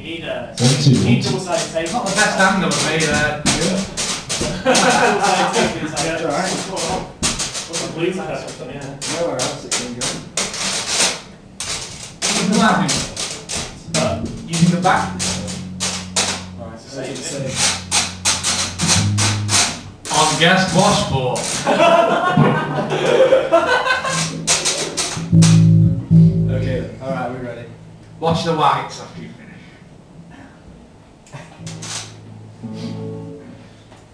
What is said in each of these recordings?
You need a. One, two, you need one, two. double-sided tape. Not the best angle of me there. double-sided tape inside. It's alright. What's the blue test? Yeah. Nowhere else it can go. Wow. Using the back. Alright, so save it. On guest washboard. Okay, alright, we're ready. Watch the whites after you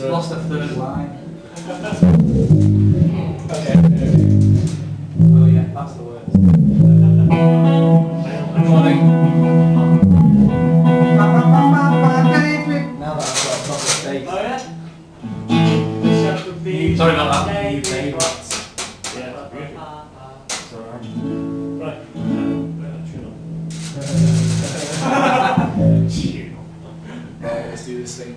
Concentration. Lost a third line. Okay. Oh yeah, that's the word. Now that I've got a proper state. Oh yeah? This would be- Sorry about that. Hey, You baby. what? Yeah, beautiful. It's alright. Right. Tune up. Right, let's do this thing.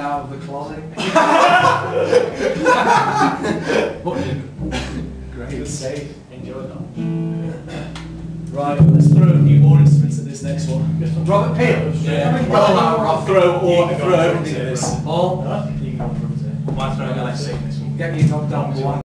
Out of the closet. What did? Great. safe. Enjoy that. Right, let's throw a few more instruments at this next one. Robert Peel. Yeah. Roll out, Rob. Throw or You can throw on everything at this. Paul. Huh? You can go on drums here. Why throw a let's sing this one? Get your knocked down one.